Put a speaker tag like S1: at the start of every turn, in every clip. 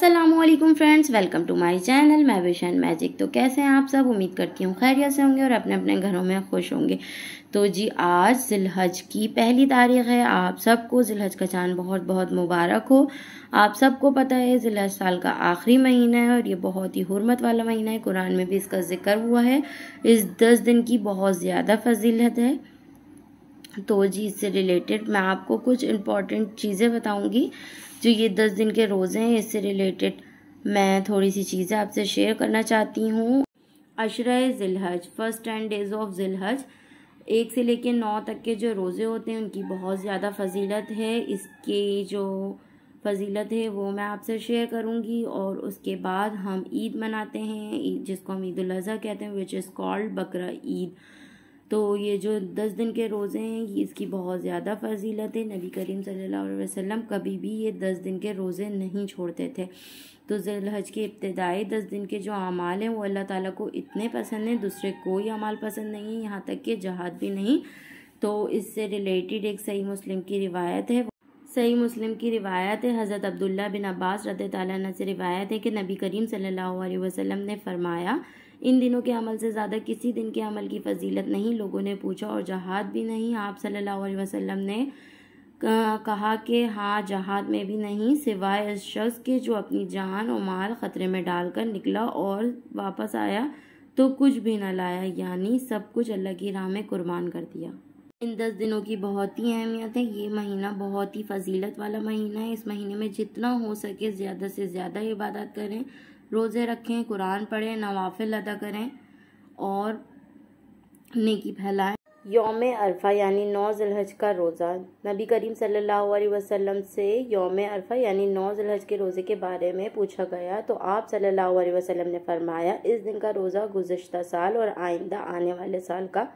S1: Aslam friends welcome to my channel मैं Vishan magic. तो कैसे हैं आप सब? उम्मीद करती हूँ खैरियत से होंगे और अपने अपने घरों में खुश होंगे। तो जी, आज जिलहज की पहली तारीख है। आप सबको जिलहज का चाँद बहुत बहुत मुबारक हो। आप सबको पता है, जिलहज साल का आखिरी महीना है और ये बहुत ही हुरमत वाला महीना है। कुरान में भी इसका ज़िक्र हुआ है। इस दस दिन की बहुत ज़्यादा फजीलत है। तो जी, इससे रिलेटेड मैं आपको कुछ इंपॉर्टेंट चीज़ें बताऊँगी। जो ये दस दिन के रोज़े हैं, इससे रिलेटेड मैं थोड़ी सी चीज़ें आपसे शेयर करना चाहती हूँ। अशरा जिलहज फ़र्स्ट टेन डेज़ ऑफ़ जिलहज। एक से लेकर नौ तक के जो रोज़े होते हैं, उनकी बहुत ज़्यादा फजीलत है। इसके जो फजीलत है, वो मैं आपसे शेयर करूँगी और उसके बाद हम ईद मनाते हैं जिसको हम ईद अज़हा कहते हैं विच इज़ कॉल्ड बकरा ईद। तो ये जो दस दिन के रोज़े हैं, ये इसकी बहुत ज़्यादा फजीलत है। नबी करीम सल्लल्लाहु अलैहि वसल्लम कभी भी ये दस दिन के रोज़े नहीं छोड़ते थे। तो हज के इब्तदाई दस दिन के जो अमाल हैं, वो अल्लाह ताला को इतने पसंद हैं, दूसरे कोई अमाल पसंद नहीं है, यहाँ तक कि जहाद भी नहीं। तो इससे रिलेटेड एक सही मुस्लिम की रिवायत है। सही मुस्लिम की रिवायत है, हज़रत अब्दुल्ला बिन अब्बास रद तन से रिवायत है कि नबी करीम सल्लल्लाहु अलैहि वसल्लम ने फरमाया इन दिनों के अमल से ज़्यादा किसी दिन के अमल की फजीलत नहीं, लोगों ने पूछा और जहाद भी नहीं। आप सल्लल्लाहु अलैहि वसल्लम ने कहा कि हाँ जहाद में भी नहीं, सिवाय इस शख्स के जो अपनी जान और माल ख़तरे में डालकर निकला और वापस आया तो कुछ भी न लाया, यानी सब कुछ अल्लाह की राह में कुर्बान कर दिया। इन दस दिनों की बहुत ही अहमियत है। ये महीना बहुत ही फजीलत वाला महीना है। इस महीने में जितना हो सके ज़्यादा से ज़्यादा इबादत करें। रोज़े रखें, कुरान पढ़ें, नवाफिल अदा करें और नेकी फैलाएँ। योम अरफा यानी नौ जिलहज का रोज़ा। नबी करीम सल्लल्लाहु अलैहि वसल्लम से योम अरफा यानी नौ जिलहज के रोज़े के बारे में पूछा गया। तो आप सल्लल्लाहु अलैहि वसल्लम ने फरमाया, इस दिन का रोज़ा गुज्त साल और आइंदा आने वाले साल का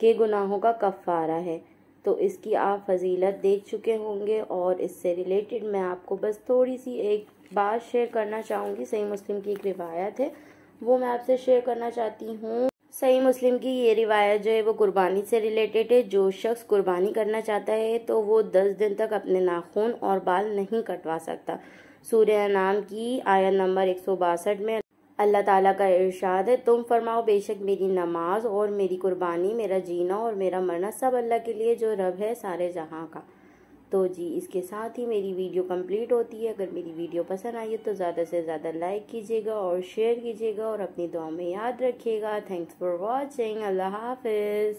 S1: के गुनाहों का कफ़ारा है। तो इसकी आप फजीलत देख चुके होंगे और इससे रिलेटेड मैं आपको बस थोड़ी सी एक बात शेयर करना चाहूँगी। सही मुस्लिम की एक रिवायत है। वो मैं आपसे शेयर करना चाहती हूँ। सही मुस्लिम की ये रिवायत जो है वो कुर्बानी से रिलेटेड है। जो शख्स कुर्बानी करना चाहता है तो वो दस दिन तक अपने नाखून और बाल नहीं कटवा सकता। सूर्य नाम की आयत नंबर एक सौ बासठ में अल्लाह ताला का इरशाद है, तुम फरमाओ, बेशक मेरी नमाज़ और मेरी कुर्बानी, मेरा जीना और मेरा मरना सब अल्लाह के लिए जो रब है सारे जहाँ का। तो जी, इसके साथ ही मेरी वीडियो कंप्लीट होती है। अगर मेरी वीडियो पसंद आई है तो ज़्यादा से ज़्यादा लाइक कीजिएगा और शेयर कीजिएगा और अपनी दुआ में याद रखिएगा। Thanks for watching. अल्लाह हाफिज़।